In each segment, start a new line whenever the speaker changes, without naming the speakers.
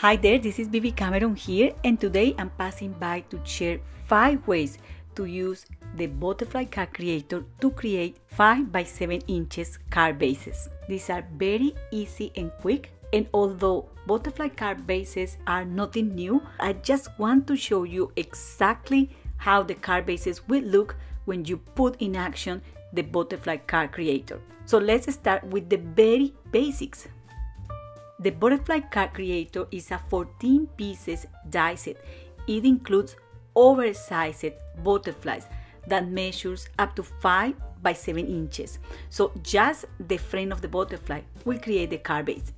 Hi there, this is Bibi Cameron here, and today I'm passing by to share 5 ways to use the Butterfly Card Creator to create 5 by 7 inches card bases. These are very easy and quick, and although butterfly card bases are nothing new, I just want to show you exactly how the card bases will look when you put in action the Butterfly Card Creator. So let's start with the very basics. The Butterfly Card Creator is a 14 pieces die set. It includes oversized butterflies that measures up to 5 by 7 inches. So just the frame of the butterfly will create the card base.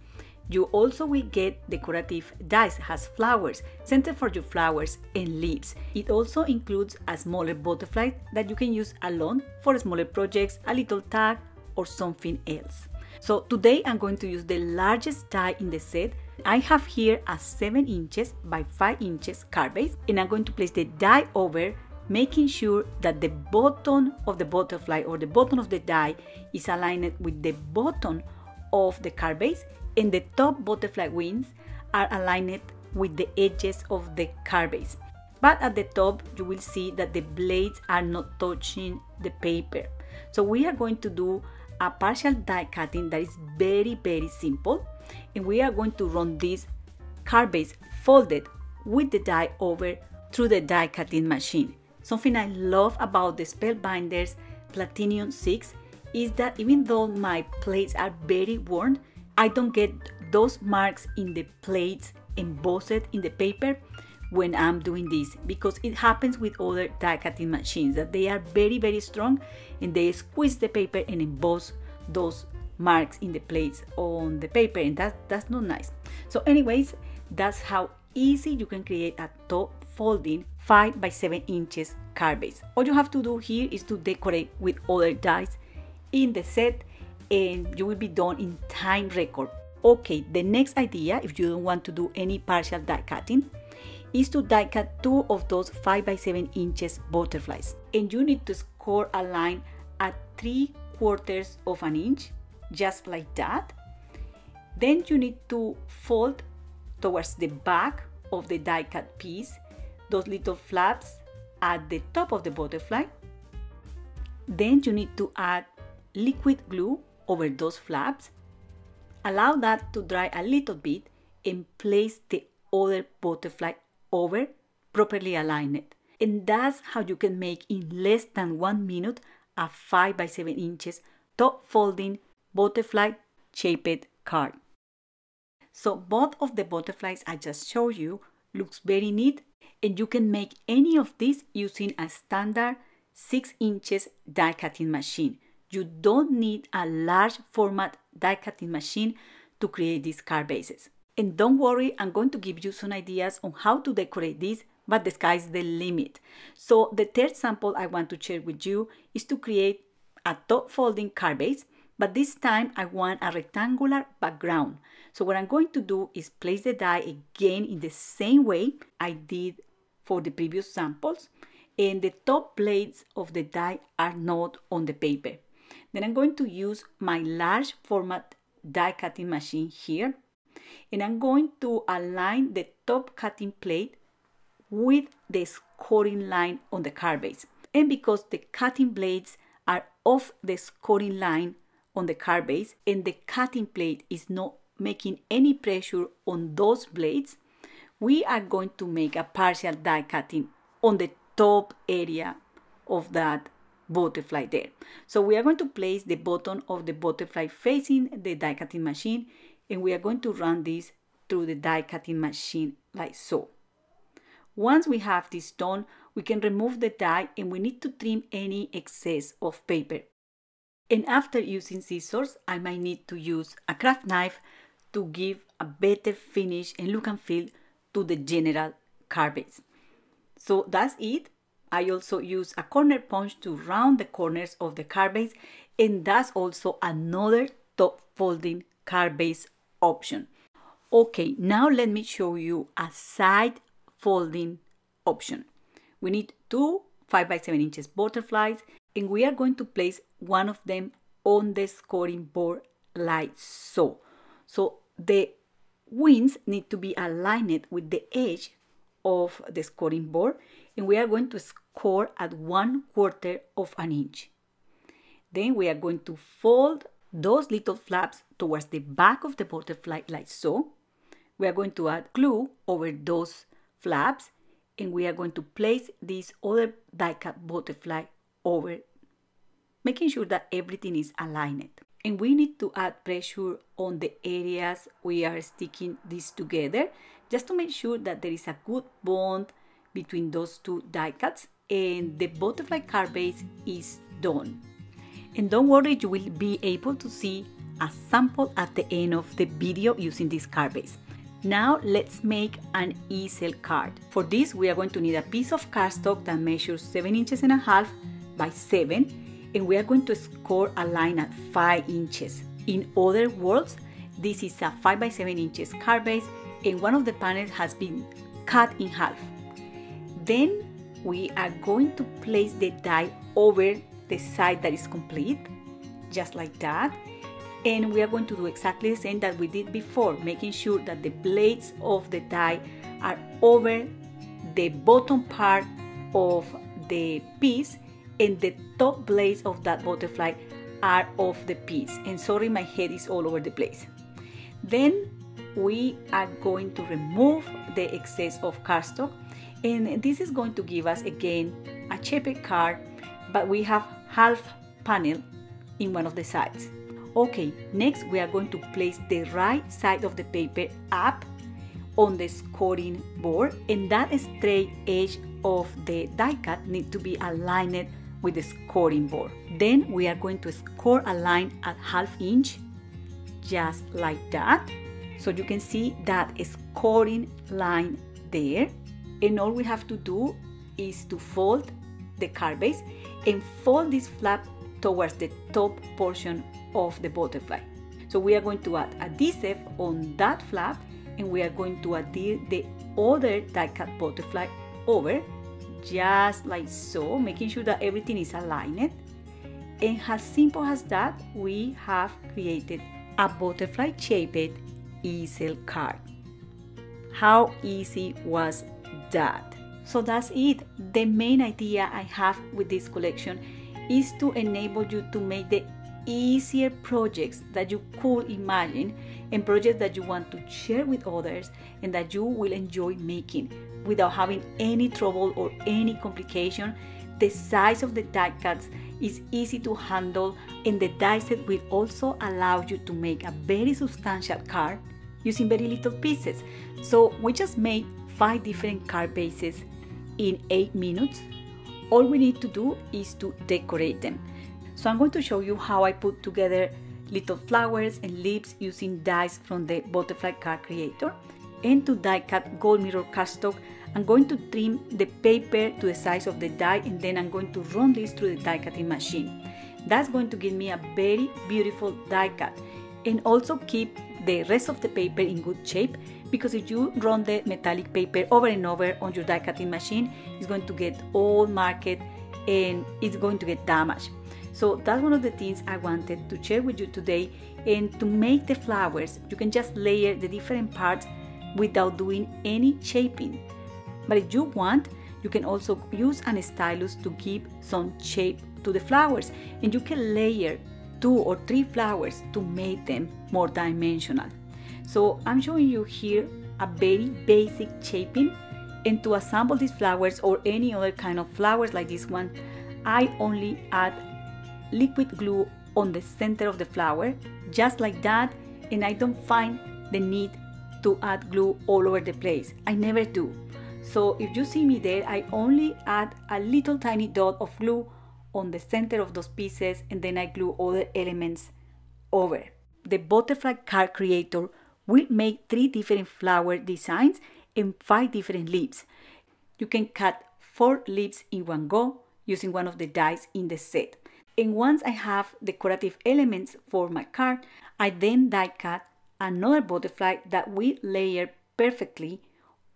You also will get decorative dies has flowers, center for your flowers and leaves. It also includes a smaller butterfly that you can use alone for smaller projects, a little tag or something else. So today I'm going to use the largest die in the set. I have here a 7 inches by 5 inches card base and I'm going to place the die over making sure that the bottom of the butterfly or the bottom of the die is aligned with the bottom of the card base and the top butterfly wings are aligned with the edges of the card base. But at the top you will see that the blades are not touching the paper. So we are going to do a partial die cutting that is very very simple and we are going to run this card base folded with the die over through the die cutting machine. Something I love about the Spellbinders Platinum 6 is that even though my plates are very worn, I don't get those marks in the plates embossed in the paper when I'm doing this because it happens with other die cutting machines that they are very very strong and they squeeze the paper and emboss those marks in the plates on the paper and that, that's not nice. So anyways, that's how easy you can create a top folding 5 by 7 inches card base. All you have to do here is to decorate with other dies in the set and you will be done in time record. Okay, the next idea, if you don't want to do any partial die cutting, is to die cut two of those 5 by 7 inches butterflies. And you need to score a line at 3 quarters of an inch, just like that. Then you need to fold towards the back of the die cut piece, those little flaps at the top of the butterfly. Then you need to add liquid glue over those flaps. Allow that to dry a little bit and place the other butterfly over, properly align it. And that's how you can make in less than one minute a 5 by 7 inches top folding butterfly shaped card. So both of the butterflies I just showed you looks very neat and you can make any of these using a standard 6 inches die cutting machine. You don't need a large format die cutting machine to create these card bases. And don't worry, I'm going to give you some ideas on how to decorate these, but the sky's the limit. So the third sample I want to share with you is to create a top folding card base, but this time I want a rectangular background. So what I'm going to do is place the die again in the same way I did for the previous samples, and the top blades of the die are not on the paper. Then I'm going to use my large format die cutting machine here and I'm going to align the top cutting plate with the scoring line on the card base. And because the cutting blades are off the scoring line on the card base and the cutting plate is not making any pressure on those blades, we are going to make a partial die cutting on the top area of that butterfly there. So we are going to place the bottom of the butterfly facing the die cutting machine and we are going to run this through the die cutting machine like so. Once we have this done, we can remove the die and we need to trim any excess of paper. And after using scissors, I might need to use a craft knife to give a better finish and look and feel to the general card base. So that's it. I also use a corner punch to round the corners of the card base and that's also another top folding card base option. Okay, now let me show you a side folding option. We need two 5 by 7 inches butterflies and we are going to place one of them on the scoring board like so. So the wings need to be aligned with the edge of the scoring board and we are going to score at one quarter of an inch. Then we are going to fold those little flaps towards the back of the butterfly like so. We are going to add glue over those flaps and we are going to place this other die cut butterfly over, making sure that everything is aligned. And we need to add pressure on the areas we are sticking this together just to make sure that there is a good bond between those two die cuts and the butterfly card base is done. And don't worry, you will be able to see a sample at the end of the video using this card base. Now let's make an easel card. For this we are going to need a piece of cardstock that measures 7 inches and a half by 7 and we are going to score a line at 5 inches. In other words, this is a 5 by 7 inches card base and one of the panels has been cut in half. Then we are going to place the die over the side that is complete, just like that. And we are going to do exactly the same that we did before making sure that the blades of the die are over the bottom part of the piece and the top blades of that butterfly are of the piece. And sorry my head is all over the place. Then we are going to remove the excess of cardstock. And this is going to give us again a shaped card but we have half panel in one of the sides Okay, next we are going to place the right side of the paper up on the scoring board and that straight edge of the die cut need to be aligned with the scoring board. Then we are going to score a line at half inch, just like that. So you can see that scoring line there. And all we have to do is to fold the card base and fold this flap towards the top portion of the butterfly. So we are going to add adhesive on that flap and we are going to adhere the other die cut butterfly over just like so, making sure that everything is aligned. And as simple as that, we have created a butterfly shaped easel card. How easy was that? So that's it. The main idea I have with this collection is to enable you to make the easier projects that you could imagine and projects that you want to share with others and that you will enjoy making without having any trouble or any complication. The size of the die cuts is easy to handle and the die set will also allow you to make a very substantial card using very little pieces. So we just made five different card bases in eight minutes. All we need to do is to decorate them. So I'm going to show you how I put together little flowers and leaves using dies from the Butterfly Card Creator. And to die cut gold mirror cardstock, I'm going to trim the paper to the size of the die and then I'm going to run this through the die cutting machine. That's going to give me a very beautiful die cut and also keep the rest of the paper in good shape because if you run the metallic paper over and over on your die cutting machine, it's going to get all marked and it's going to get damaged. So that's one of the things I wanted to share with you today. And to make the flowers, you can just layer the different parts without doing any shaping. But if you want, you can also use an stylus to give some shape to the flowers. And you can layer two or three flowers to make them more dimensional. So I'm showing you here a very basic shaping and to assemble these flowers or any other kind of flowers like this one, I only add liquid glue on the center of the flower, just like that, and I don't find the need to add glue all over the place. I never do. So if you see me there, I only add a little tiny dot of glue on the center of those pieces and then I glue other elements over. The butterfly card creator will make three different flower designs and five different leaves. You can cut four leaves in one go using one of the dies in the set. And once I have decorative elements for my card, I then die cut another butterfly that will layer perfectly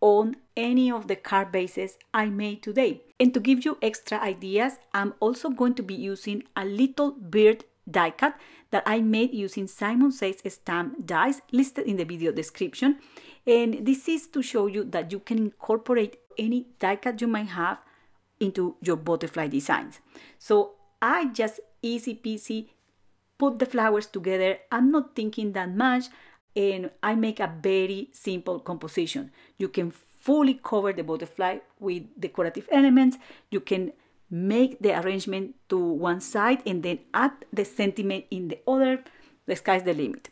on any of the card bases I made today. And to give you extra ideas, I'm also going to be using a little bird die cut that I made using Simon Says stamp dies listed in the video description. And this is to show you that you can incorporate any die cut you might have into your butterfly designs. So I just easy peasy put the flowers together. I'm not thinking that much and I make a very simple composition. You can fully cover the butterfly with decorative elements. You can make the arrangement to one side and then add the sentiment in the other. The sky's the limit.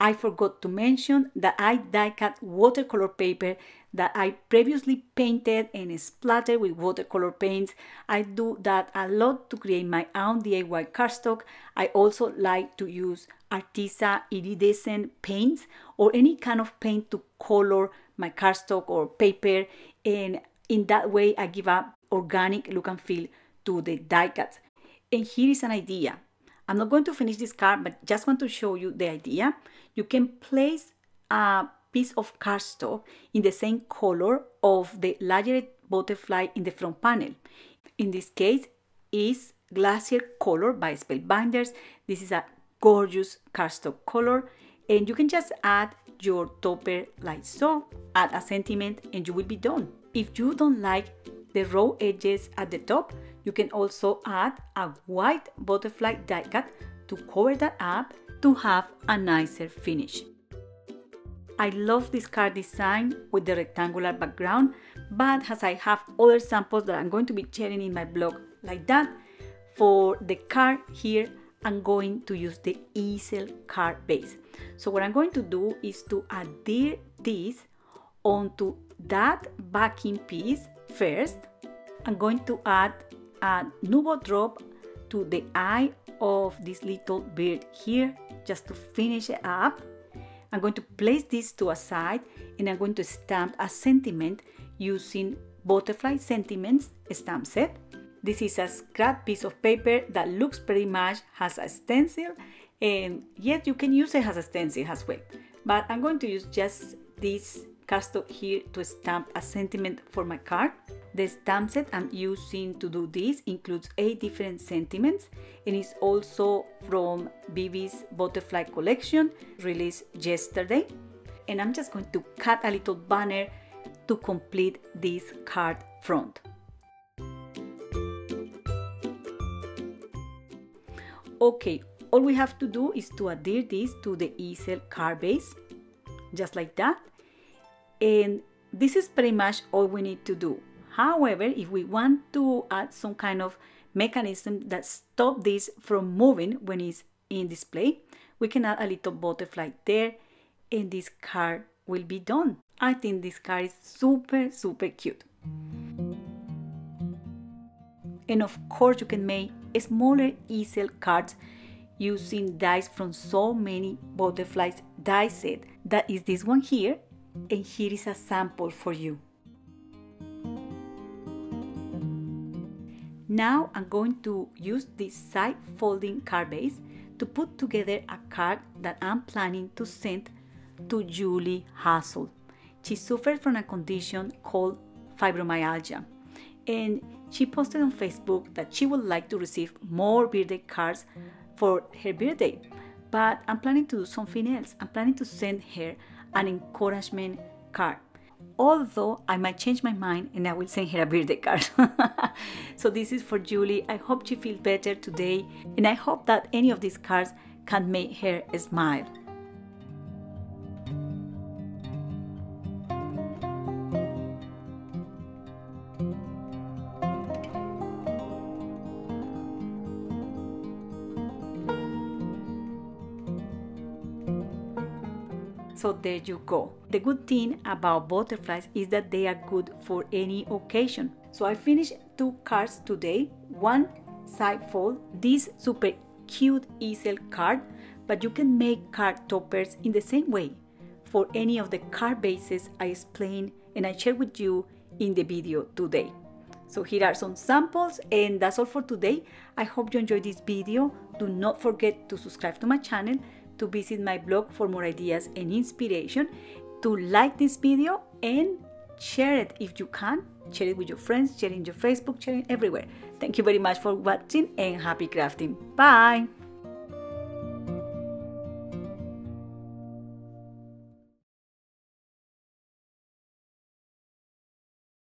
I forgot to mention that I die cut watercolor paper that I previously painted and splattered with watercolor paints. I do that a lot to create my own DIY cardstock. I also like to use Arteza iridescent paints or any kind of paint to color my cardstock or paper and in that way I give a organic look and feel to the die cuts. And here is an idea. I'm not going to finish this card, but just want to show you the idea. You can place a piece of cardstock in the same color of the layered butterfly in the front panel. In this case, is Glacier Color by Spellbinders. This is a gorgeous cardstock color and you can just add your topper like so, add a sentiment and you will be done. If you don't like the raw edges at the top, you can also add a white butterfly die cut to cover that up to have a nicer finish. I love this card design with the rectangular background, but as I have other samples that I'm going to be sharing in my blog like that, for the card here, I'm going to use the easel card base. So what I'm going to do is to adhere this onto that backing piece first. I'm going to add a nuvo drop to the eye of this little bird here just to finish it up. I'm going to place this to a side and I'm going to stamp a sentiment using butterfly sentiments stamp set. This is a scrap piece of paper that looks pretty much has a stencil and yet you can use it as a stencil as well. But I'm going to use just this cardstock here to stamp a sentiment for my card. The stamp set I'm using to do this includes 8 different sentiments and is also from Bibi's Butterfly collection released yesterday. And I'm just going to cut a little banner to complete this card front. Okay, all we have to do is to adhere this to the easel card base, just like that. And this is pretty much all we need to do. However, if we want to add some kind of mechanism that stop this from moving when it's in display, we can add a little butterfly there and this card will be done. I think this card is super, super cute. And of course, you can make smaller easel cards using dies from so many butterflies die set. That is this one here, and here is a sample for you. Now I'm going to use this side folding card base to put together a card that I'm planning to send to Julie Hassel. She suffered from a condition called fibromyalgia and she posted on Facebook that she would like to receive more birthday cards for her birthday. But I'm planning to do something else. I'm planning to send her an encouragement card. Although I might change my mind and I will send her a birthday card. so this is for Julie. I hope she feels better today and I hope that any of these cards can make her smile. So there you go. The good thing about butterflies is that they are good for any occasion. So I finished two cards today. One side fold, this super cute easel card, but you can make card toppers in the same way for any of the card bases I explained and I shared with you in the video today. So here are some samples and that's all for today. I hope you enjoyed this video. Do not forget to subscribe to my channel to visit my blog for more ideas and inspiration, to like this video and share it if you can. Share it with your friends, share it in your Facebook, share it everywhere. Thank you very much for watching and happy crafting. Bye!